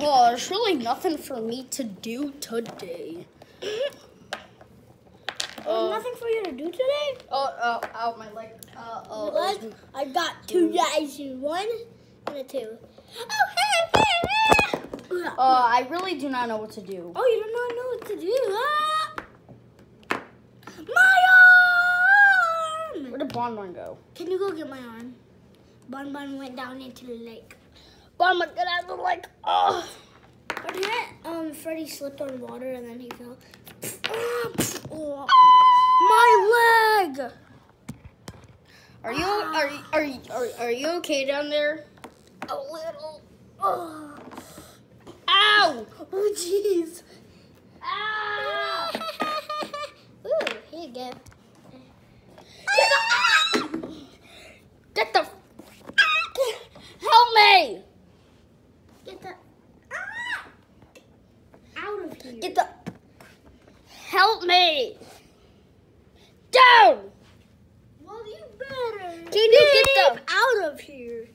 Oh, there's really nothing for me to do today. Uh, nothing for you to do today. Oh, oh, ow, my leg. Uh, oh, What? uh, I got two guys in one and a two. Oh, hey, hey, hey. uh, I really do not know what to do. Oh, you do not know what to do. Ah! My arm! Where did Bonbon go? Can you go get my arm? Bon Bon went down into the lake. Get out of the lake. Oh. But then, um, Freddy slipped on water and then he fell. Oh, my leg! Are you are you- are you, are, are you okay down there? A little. Oh, Ow! oh jeez. Ow! Ooh, here you go. Get the help me! Get the ah! out of here. Get the help me! Down! well, you better. Can you get the out of here?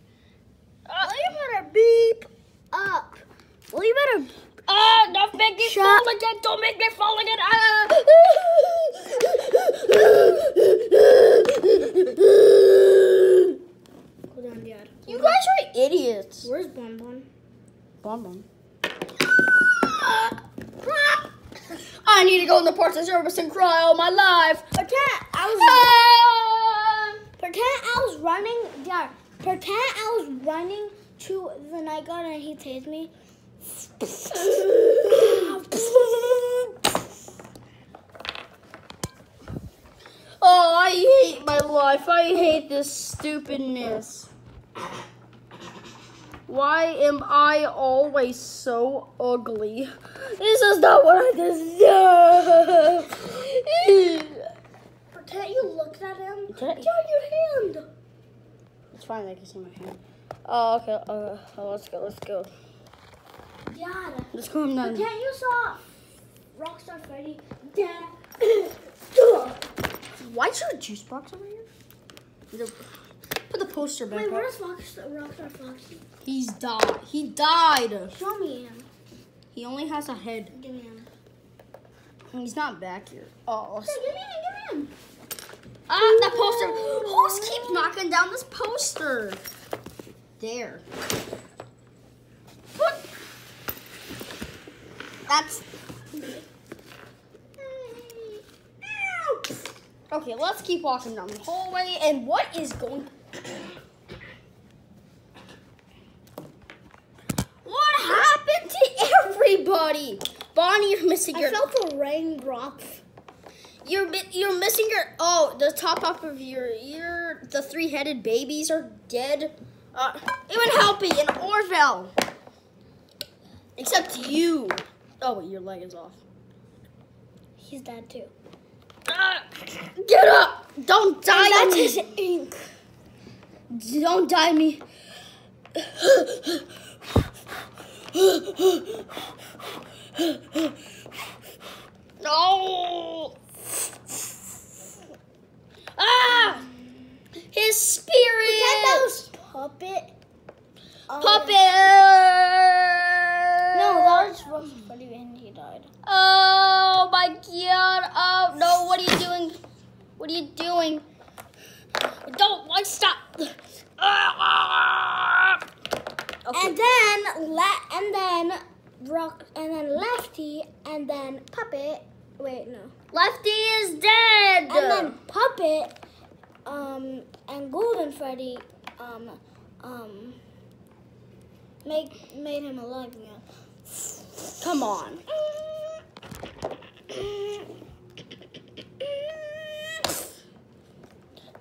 uh, Well, you better beep up. Well, you better. Ah, don't make me Shut- fall again! Don't make me fall again! Ah! Go down, Dad. You guys are idiots. Where's Bon Bon? Bonbon. I need to go in the Parts and Service and cry all my life. Pretend I was. Ah! Pretend I was running. Dad. Pretend I was running to the night guard and he tased me. Oh, I hate my life. I hate this stupidness. Why am I always so ugly? This is not what I deserve. Pretend you looked at him. I- Dad, your hand. It's fine. I can see my hand. Oh, okay. Uh, oh, let's go. Let's go. Dad. Let's go. I'm done. Pretend you saw Rockstar Freddy. Dad. Why is there a juice box over here? The- Put the poster back Wait, up. where's Rockstar, Rockstar Foxy? He's died. He died. Show me him. He only has a head. Give me him. He's not back here. Oh, Hey, give me him. Give me him. ah, that poster. Who's keeps knocking down this poster? There. Put. That's. Okay, let's keep walking down the hallway. And what is going? What happened to everybody? Bonnie, you're missing I your. felt the raindrops. You're you're missing your oh the top up of your ear. The three headed babies are dead. Uh, even Helpy and Orville. Except you. Oh wait, your leg is off. He's dead too. Uh, get up! Don't die on That's me. his ink. Don't die me. No. Ah! His spirit. Pretend that was puppet. Uh, Puppet. No, that was Rockstar Freddy and he died. Oh my god. Oh no, what are you doing? What are you doing? Don't like stop. Ah! Okay. And then let and then rock and then Lefty and then Puppet. Wait, no. Lefty is dead. And then Puppet, um, and Golden Freddy, um, um, make made him alive again. Come on.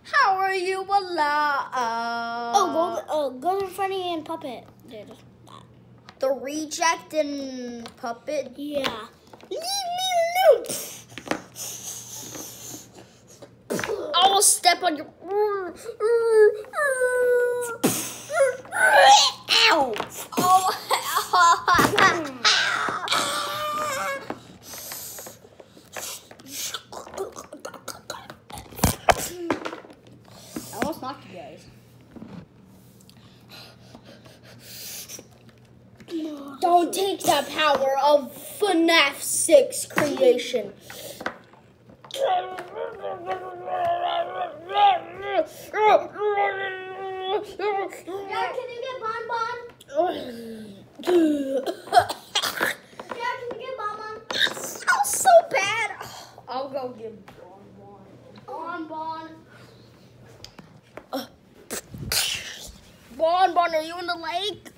How are you alive? Oh, Golden, oh, Golden Freddy and Puppet did that. The reject and puppet. Yeah. Leave me alone. Will step on your. Mm, mm. Ow! I almost knocked you guys. Don't take the power of FNAF 6 creation. Dad, can you get Bon Bon? Dad, can you get Bon Bon? smells so bad. I'll go give Bon Bon. Bon Bon. Bon Bon, are you in the lake?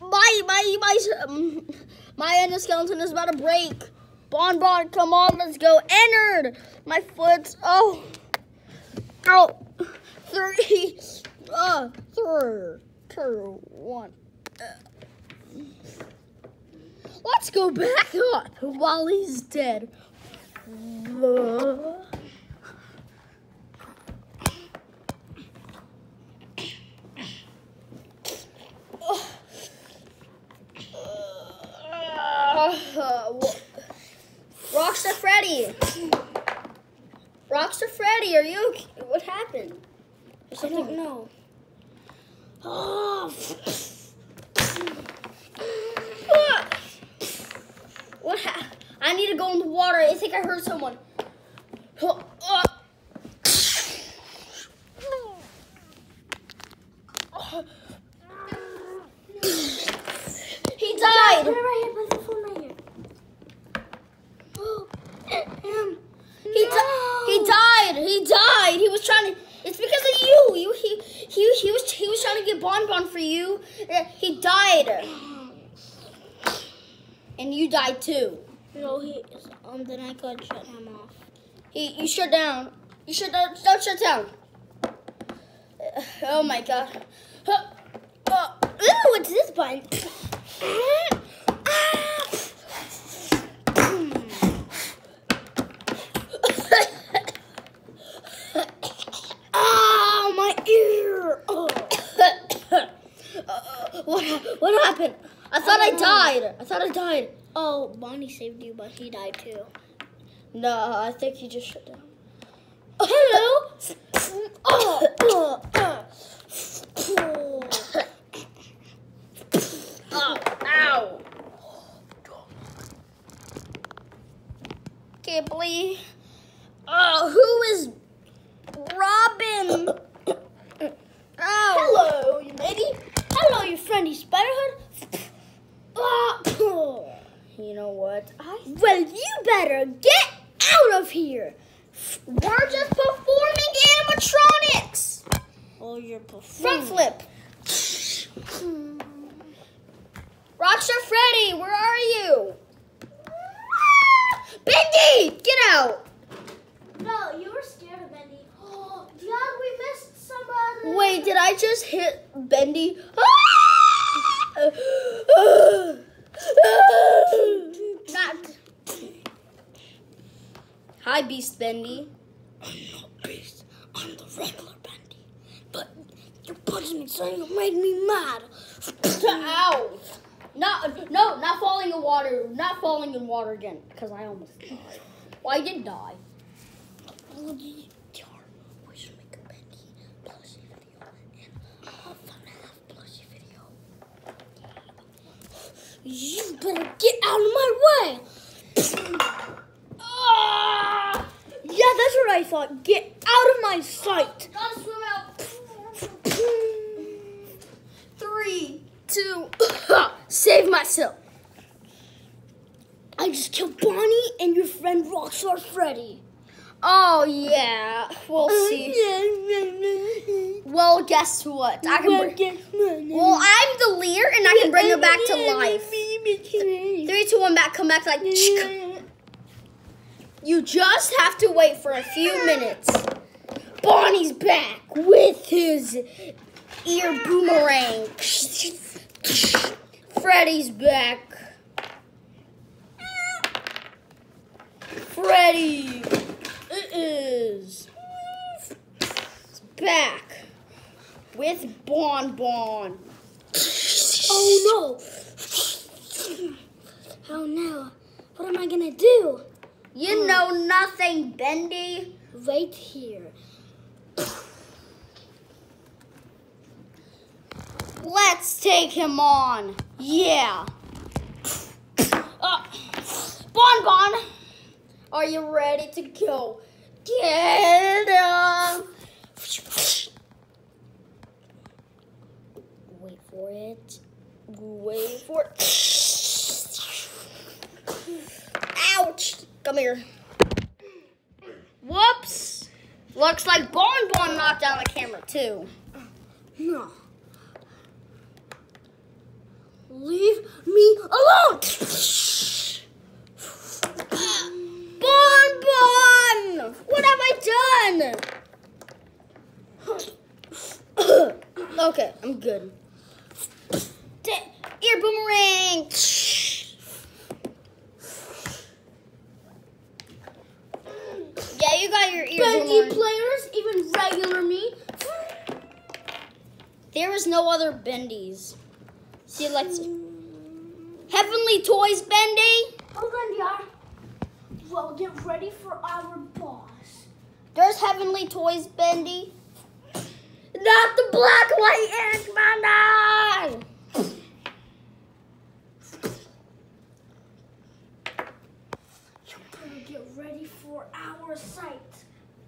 My my my my endoskeleton is about to break. Bon Bon, come on, let's go. Entered. My foot. Oh. Oh. Three. Uh. three, two, one. Uh. Let's go back up while he's dead. Uh. Rockstar Freddy. Rockstar Freddy, are you okay? What happened? I don't know. What I need to go in the water. I think I heard someone. Oh, oh. He Dad, died. put it right here. Put the phone right here. Oh, um, He, di- he died. He died. He was trying to. It's because of you. You he he he was he was trying to get Bon Bon for you. Uh, Died. And you died too. No, he. Um, then I could shut him off. He you shut down. You shut down. Don't shut down. Oh my god. Ooh, what's this button? oh, my ear. Oh. Uh, what, what happened? I thought I um, died. I thought I died. Oh, Bonnie saved you, but he died too. No, I think he just shut down. Hello. Oh, oh, oh, ow. Can't believe. Oh, who is Robin? Oh. Hello, you lady. Hello, you friendly Spiderhood. You know what? I well, you better get out of here. we're just performing animatronics. Oh, you're Front flip. Rockstar Freddy, where are you? Bendy, get out. No, you were scared of Bendy. Oh, we missed somebody. Wait, did I just hit Bendy? Not. Hi, Beast Bendy. I'm not beast. I'm the regular Bendy. But you punched me, so you made me mad. Ow! Not, no, not falling in water. Not falling in water again, because I almost died. Well, I did die. We should make a Bendy plushie video and a FNAF plushie video. You better get out of my way. Ah! Yeah, that's what I thought. Get out of my sight. Gotta swim out. Three, two, save myself. I just killed Bonnie and your friend Rockstar Freddy. Oh yeah, we'll oh, see. Well, guess what? I can bring. Well, I'm the leader, and I can bring her back to life. Three, two, one, back. Come back like. You just have to wait for a few minutes. Bonnie's back with his ear boomerang. Freddy's back. Freddy is back with Bon Bon. Oh no! Oh no! What am I gonna do? You hmm. know nothing, Bendy. Right here. Let's take him on. Yeah. Uh, bon Bon, are you ready to go? Get up. Wait for it. Wait for it. Ouch! Come here. Whoops! Looks like Bon Bon knocked down the camera too. No. Leave me alone. Bon! What have I done? okay, I'm good. Ear boomerang! Yeah, you got your ear Bendy boomerang. players, even regular me. There is no other bendies. See, let's. Heavenly Toys Bendy? Oh, Bendy, I. Well, get ready for our. There's Heavenly Toys Bendy. Not the black white ink Bendy! You better get ready for our sight.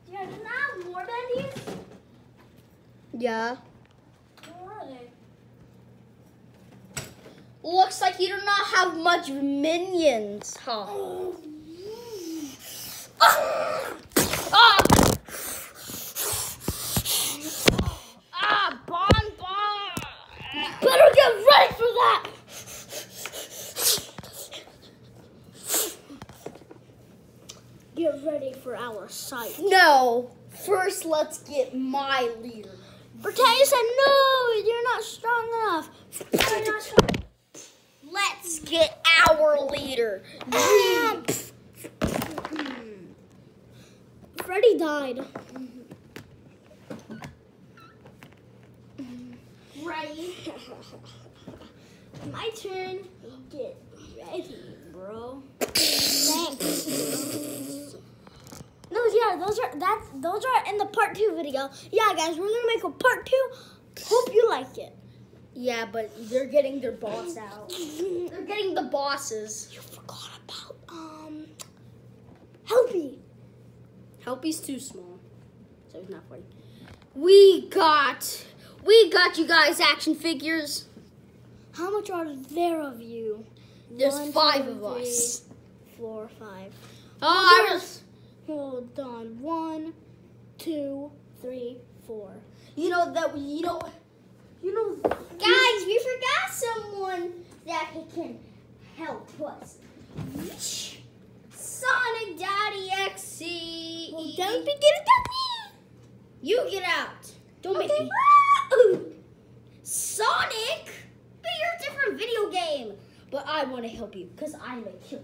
Yeah, can I have more bendies? Yeah. Where are they? Looks like you do not have much minions, huh? Oh. Ah! Ah, Bon Bon! Better get ready for that. Get ready for our sight. No. First, let's get my leader. Britannia said, "No, you're not strong enough." Not strong. Let's get our leader. Ah. Freddy died. Ready? My turn. Get ready, bro. Thanks. No, yeah, those are that. Those are in the part two video. Yeah, guys, we're gonna make a part two. Hope you like it. Yeah, but they're getting their boss out. They're getting the bosses. You forgot about um, Helpy. Helpy's too small, so he's not funny. We got, we got you guys action figures. How much are there of you? There's One, five two, of us. Four, five. Oh, I was. Hold on. One, two, three, four. You know that we, you know, You know, guys, we forgot someone that can help us. Sonic.exe. well, don't be getting at me. You get out. Don't make Okay. me. Sonic? But you're a different video game. But I want to help you because I'm a killer.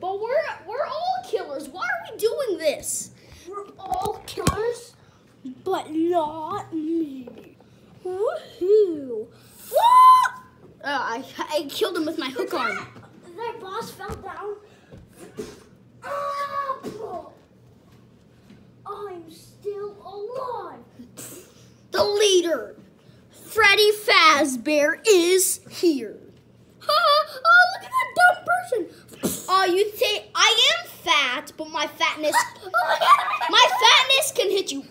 But we're we're all killers. Why are we doing this? We're all killers, but not me. Woohoo! Uh, I I killed him with my hook arm. That boss fell down. Ah. I'm still alive. The leader, Freddy Fazbear, is here. Ah, oh, look at that dumb person. Oh, you say I am fat, but my fatness Oh, my fatness can hit you.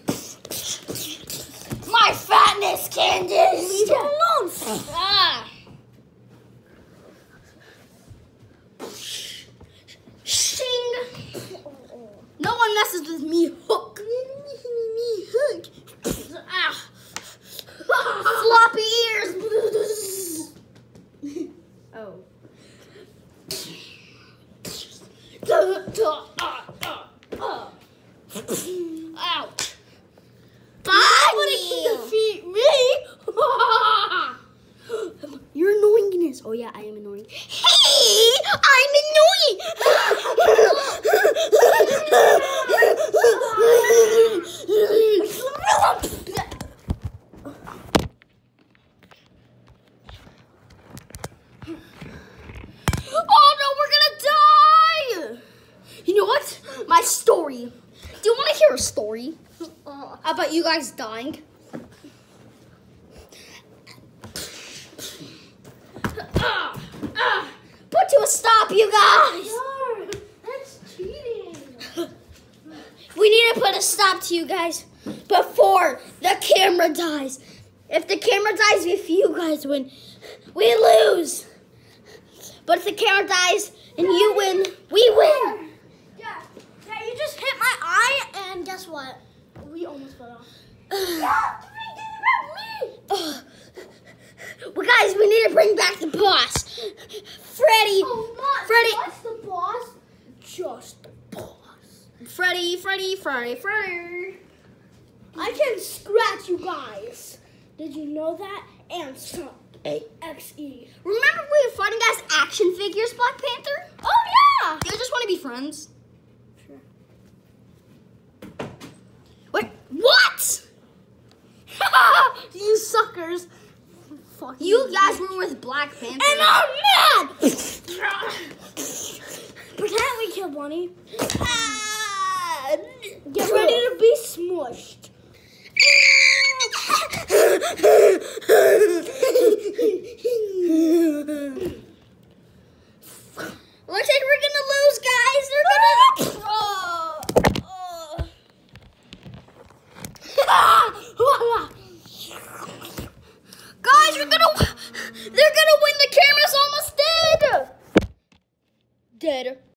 My fatness can Leave him alone. Ah. Shing. No one messes with me. Hook. Me hook. Ah. Floppy ears. oh. Ouch. Nobody can defeat me. Your annoyingness. Oh yeah, I am annoying. Hey, I'm annoying. oh no, we're gonna die. You know what? My story. Do you want to hear a story uh-uh. about you guys dying? Put to a stop, you guys. That's cheating. We need to put a stop to you guys before the camera dies. If the camera dies, if you guys win, we lose. But if the camera dies and you win, we win. Yeah. Yeah, you just hit my eye, and guess what? We almost fell off. Ugh. Well, guys, we need to bring back the boss. Freddy, Oh, Freddy. just the boss, just the boss. Freddy, Freddy, Freddy, Freddy. I can scratch you guys. Did you know that? And some Hey. XE. Remember we were fighting guys action figures, Black Panther? Oh yeah. You just want to be friends? Sure. Wait, what? you suckers fucking. You guys were with Black Panther. And I'm mad! Pretend we killed Bonnie. Get ready to be smushed. Let's take